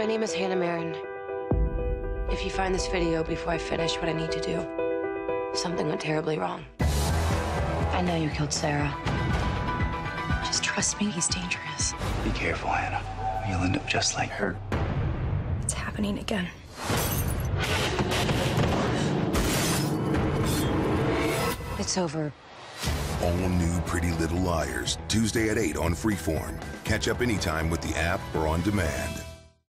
My name is Hanna Marin. If you find this video before I finish what I need to do, something went terribly wrong. I know you killed Sarah. Just trust me, he's dangerous. Be careful, Hanna. You'll end up just like her. It's happening again. It's over. All new Pretty Little Liars, Tuesday at 8 on Freeform. Catch up anytime with the app or on demand.